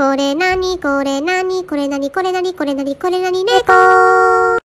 これなにこれなにこれなにこれなにこれなにこれなに猫